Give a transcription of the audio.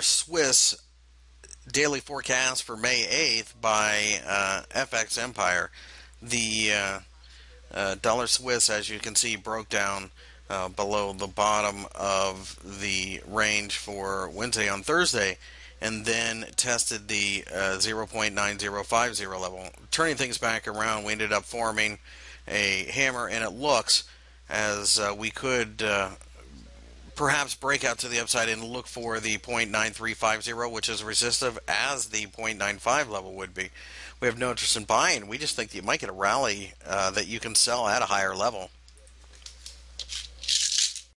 Swiss daily forecast for May 8th by uh, FX Empire. The uh, uh, dollar Swiss, as you can see, broke down uh, below the bottom of the range for Wednesday on Thursday and then tested the uh, 0.9050 level. Turning things back around, we ended up forming a hammer, and it looks as uh, we could perhaps break out to the upside and look for the 0.9350, which is resistive as the 0.95 level would be. We have no interest in buying. We just think that you might get a rally uh, that you can sell at a higher level.